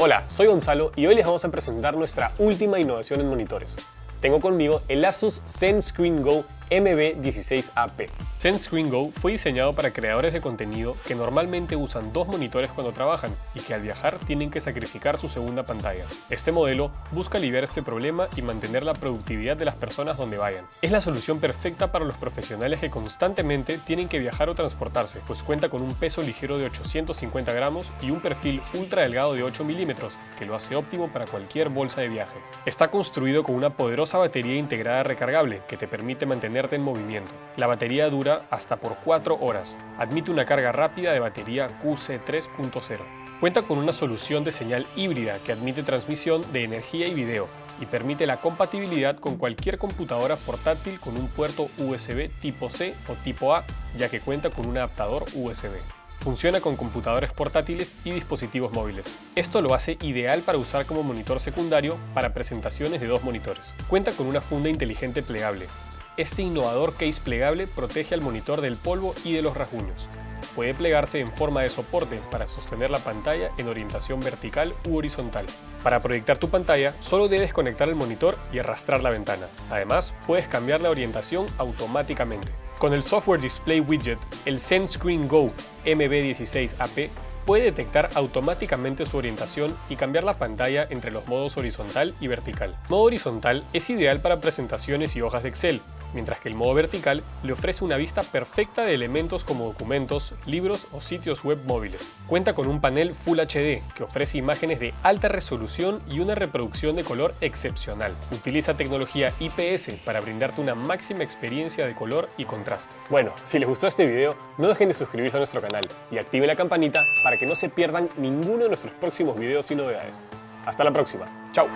Hola, soy Gonzalo y hoy les vamos a presentar nuestra última innovación en monitores. Tengo conmigo el Asus ZenScreen Go MB16AP. ZenScreen Go fue diseñado para creadores de contenido que normalmente usan dos monitores cuando trabajan y que al viajar tienen que sacrificar su segunda pantalla. Este modelo busca aliviar este problema y mantener la productividad de las personas donde vayan. Es la solución perfecta para los profesionales que constantemente tienen que viajar o transportarse, pues cuenta con un peso ligero de 850 gramos y un perfil ultra delgado de 8 milímetros, que lo hace óptimo para cualquier bolsa de viaje. Está construido con una poderosa batería integrada recargable que te permite mantener en movimiento. La batería dura hasta por 4 horas. Admite una carga rápida de batería QC 3.0. Cuenta con una solución de señal híbrida que admite transmisión de energía y video y permite la compatibilidad con cualquier computadora portátil con un puerto USB tipo C o tipo A, ya que cuenta con un adaptador USB. Funciona con computadores portátiles y dispositivos móviles. Esto lo hace ideal para usar como monitor secundario para presentaciones de dos monitores. Cuenta con una funda inteligente plegable, este innovador case plegable protege al monitor del polvo y de los rasguños. Puede plegarse en forma de soporte para sostener la pantalla en orientación vertical u horizontal. Para proyectar tu pantalla, solo debes conectar el monitor y arrastrar la ventana. Además, puedes cambiar la orientación automáticamente. Con el software Display Widget, el ZenScreen Go MB16AP puede detectar automáticamente su orientación y cambiar la pantalla entre los modos horizontal y vertical. Modo horizontal es ideal para presentaciones y hojas de Excel, mientras que el modo vertical le ofrece una vista perfecta de elementos como documentos, libros o sitios web móviles. Cuenta con un panel Full HD que ofrece imágenes de alta resolución y una reproducción de color excepcional. Utiliza tecnología IPS para brindarte una máxima experiencia de color y contraste. Bueno, si les gustó este video, no dejen de suscribirse a nuestro canal y activen la campanita para que no se pierdan ninguno de nuestros próximos videos y novedades. Hasta la próxima. Chao.